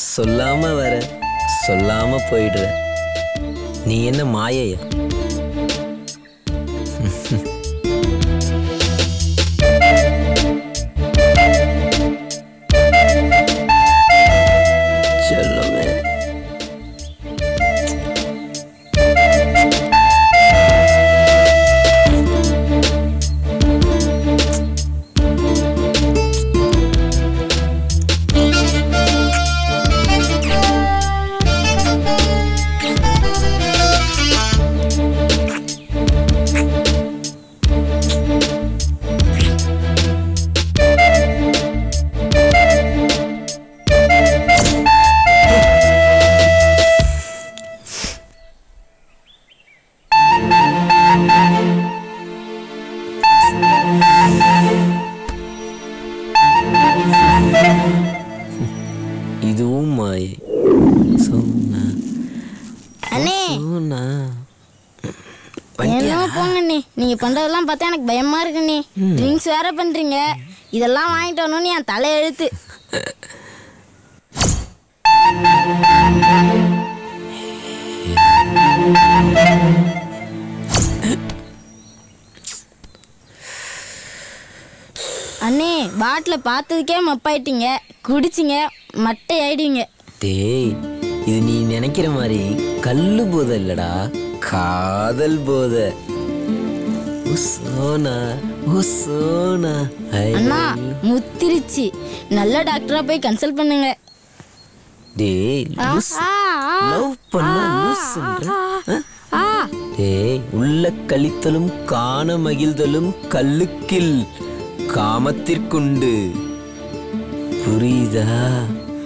சொல்லாம வர சொல்லாம போயிடுற. நீ என்ன மாயையா? இதுவும் மாயை. சோனா. அண்ணே. சோனா. என்னமோ போங்கண்ணே. நீங்க பண்றதெல்லாம் பார்த்தா எனக்கு பயமா இருக்குண்ணே. ட்ரிங்க்ஸ் வேற பண்றீங்க. இதெல்லாம் வாங்கிட்டு வரணும்னு என் தலை அண்ணே பாட்டில் பார்த்ததுக்கே மப்பாயிட்டீங்க. குடிச்சிங்க மட்டை ஆயிடுவீங்க டேய் இது நீ நினைக்கிற மாதிரி கல்லு போதை இல்லடா காதல் போதை. சோனா ஓ சோனா அண்ணா முத்திருச்சு. நல்ல டாக்டரா போய் கன்சல்ட் பண்ணுங்க. டேய். லவ் பண்ண டேய் உள்ள கழித்தலும் காண மகிழ்தலும் கல்லுக்கில். காமத்திற்குண்டு. புரியுதா?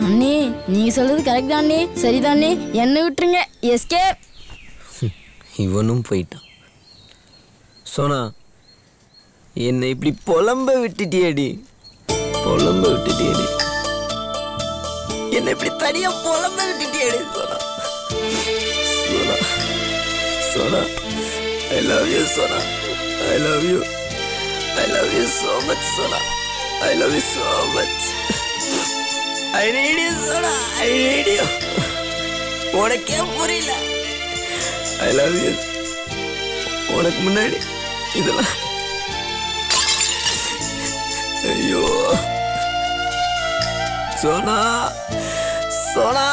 அண்ணே நீங்க சொல்றது கரெக்ட் தானே சரிதானே என்ன விட்டுருங்க. எஸ்கே இவனும் போயிட்டான். சோனா என்னை இப்படி புலம்ப விட்டுட்டியேடி? புலம்ப விட்டுட்டியேடி. என்னை இப்படி தனியா புலம்ப விட்டுட்டியேடி Sona. Sona Sona I love you Sona. I love you I love you so much Sona I love you so much I need you Sona I need you உனக்கே புரியல. ஐ லவ் யூ உனக்கு முன்னாடி இதெல்லாம். ஐயோ. சோனா சோனா